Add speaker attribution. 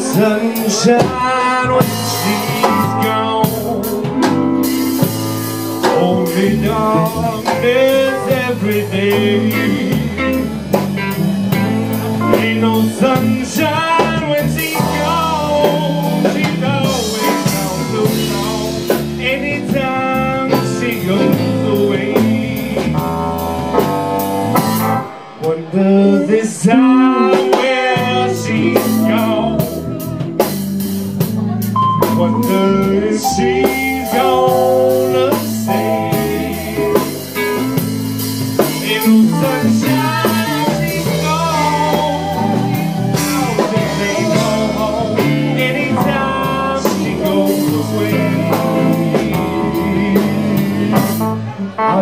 Speaker 1: sunshine when she's gone. Only darkness every day sunshine when she's gone She's always on so long Anytime she goes away. Wonder this time where she's gone. Wonder if she's gonna stay. No sunshine,